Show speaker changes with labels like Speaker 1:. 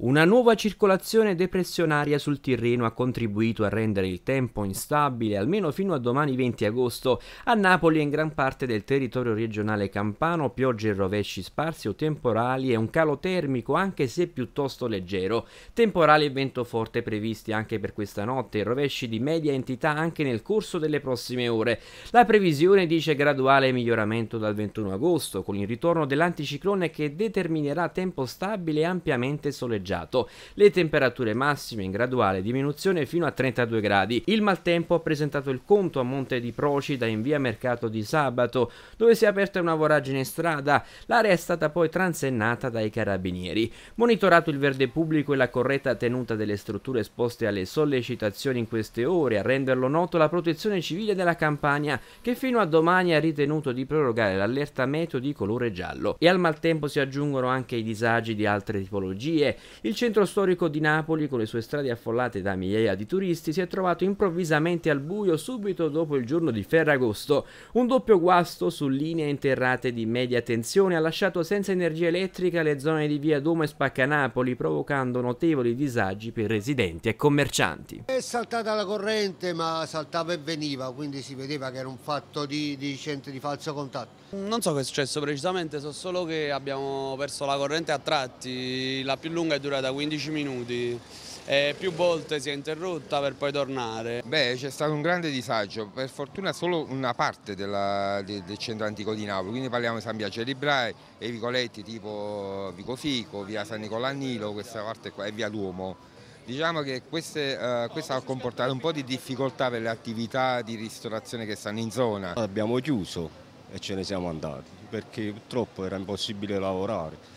Speaker 1: Una nuova circolazione depressionaria sul Tirreno ha contribuito a rendere il tempo instabile almeno fino a domani 20 agosto. A Napoli e in gran parte del territorio regionale campano piogge e rovesci sparsi o temporali e un calo termico anche se piuttosto leggero. Temporali e vento forte previsti anche per questa notte e rovesci di media entità anche nel corso delle prossime ore. La previsione dice graduale miglioramento dal 21 agosto con il ritorno dell'anticiclone che determinerà tempo stabile e ampiamente soleggiato soleggiato. Le temperature massime in graduale diminuzione fino a 32 gradi. Il maltempo ha presentato il conto a Monte di Procida in via Mercato di Sabato, dove si è aperta una voragine in strada. L'area è stata poi transennata dai carabinieri. Monitorato il verde pubblico e la corretta tenuta delle strutture esposte alle sollecitazioni in queste ore, a renderlo noto la protezione civile della Campania, che fino a domani ha ritenuto di prorogare l'allerta meteo di colore giallo. E al maltempo si aggiungono anche i disagi di altre tipologie. Il centro storico di Napoli, con le sue strade affollate da migliaia di turisti, si è trovato improvvisamente al buio subito dopo il giorno di Ferragosto. Un doppio guasto su linee interrate di media tensione ha lasciato senza energia elettrica le zone di via Duomo e Spaccanapoli, provocando notevoli disagi per residenti e commercianti.
Speaker 2: È saltata la corrente, ma saltava e veniva, quindi si vedeva che era un fatto di, di centro di falso contatto.
Speaker 3: Non so che è successo precisamente, so solo che abbiamo perso la corrente a tratti, la più lunga è durata 15 minuti e più volte si è interrotta per poi tornare.
Speaker 4: Beh, c'è stato un grande disagio, per fortuna solo una parte della, de, del centro antico di Napoli, quindi parliamo di San Biagio Librai e i vicoletti tipo Vico Fico, via San Nicola Nilo, questa parte qua e via Duomo. Diciamo che queste, uh, questo ha comportato un po' di difficoltà per le attività di ristorazione che stanno in zona.
Speaker 5: Abbiamo chiuso e ce ne siamo andati perché purtroppo era impossibile lavorare.